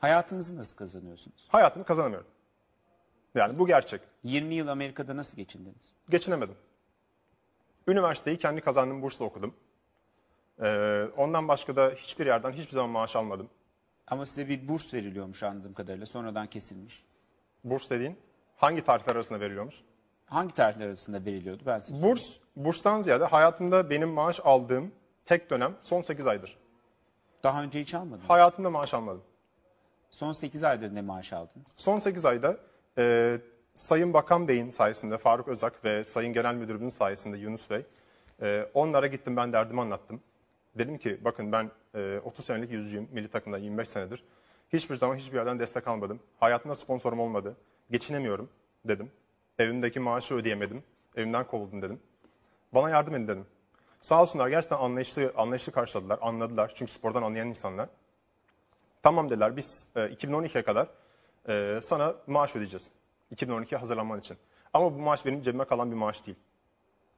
Hayatınızı nasıl kazanıyorsunuz? Hayatımı kazanamıyorum. Yani bu gerçek. 20 yıl Amerika'da nasıl geçindiniz? Geçinemedim. Üniversiteyi kendi kazandığım bursla okudum. Ee, ondan başka da hiçbir yerden hiçbir zaman maaş almadım. Ama size bir burs veriliyormuş anladığım kadarıyla. Sonradan kesilmiş. Burs dediğin hangi tarihler arasında veriliyormuş? Hangi tarihler arasında veriliyordu? Ben size Burs, burstan ziyade hayatımda benim maaş aldığım tek dönem son 8 aydır. Daha önce hiç almadınız. Hayatımda maaş almadım. Son 8 aydır ne maaş aldınız? Son 8 ayda e, Sayın Bakan Bey'in sayesinde Faruk Özak ve Sayın Genel Müdürümüzün sayesinde Yunus Bey e, onlara gittim ben derdimi anlattım. Dedim ki bakın ben e, 30 senelik yüzücüyüm milli takımda 25 senedir. Hiçbir zaman hiçbir yerden destek almadım. Hayatımda sponsorum olmadı. Geçinemiyorum dedim. Evimdeki maaşı ödeyemedim. Evimden kovuldum dedim. Bana yardım edin dedim. Sağ olsunlar gerçekten anlayışlı, anlayışlı karşıladılar, anladılar. Çünkü spordan anlayan insanlar. Tamam dediler biz e, 2012'ye kadar e, sana maaş ödeyeceğiz. 2012'ye hazırlanman için. Ama bu maaş benim cebime kalan bir maaş değil.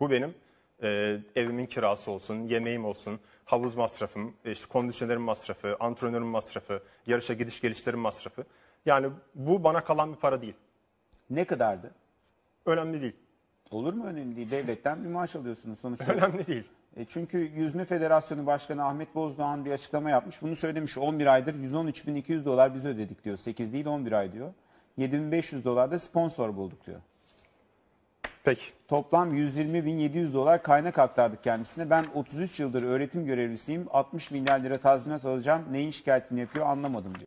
Bu benim e, evimin kirası olsun, yemeğim olsun, havuz masrafım, e, işte kondisyonerim masrafı, antrenörüm masrafı, yarışa gidiş gelişlerim masrafı. Yani bu bana kalan bir para değil. Ne kadardı? Önemli değil. Olur mu önemli değil. Devletten bir maaş alıyorsunuz sonuçta. Önemli değil. E çünkü Yüzme Federasyonu Başkanı Ahmet Bozdoğan bir açıklama yapmış. Bunu söylemiş 11 aydır 113.200 dolar biz ödedik diyor. 8 değil 11 ay diyor. 7.500 dolar da sponsor bulduk diyor. Peki. Toplam 120.700 dolar kaynak aktardık kendisine. Ben 33 yıldır öğretim görevlisiyim. 60 milyar lira tazminat alacağım. Neyin şikayetini yapıyor anlamadım diyor.